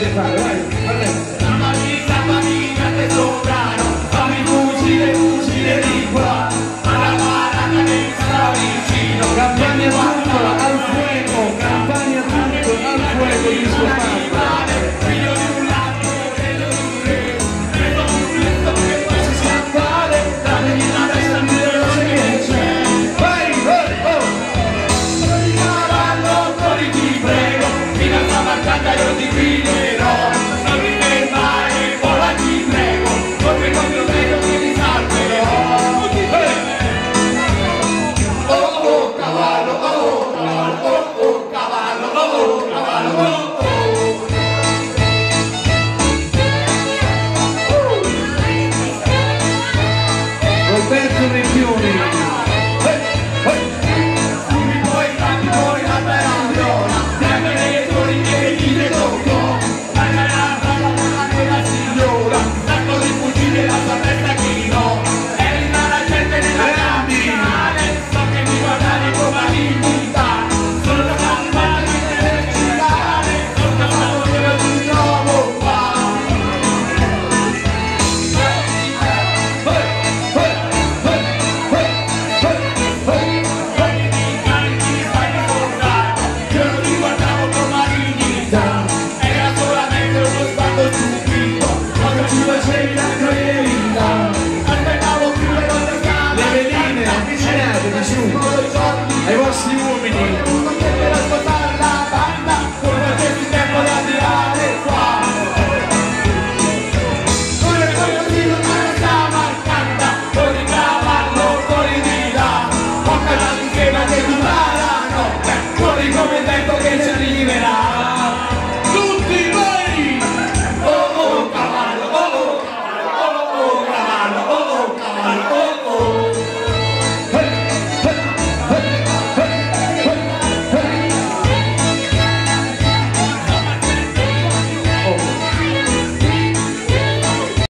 declarou Roberto Rempioni eh, eh. Украины отмечают этот. А его всего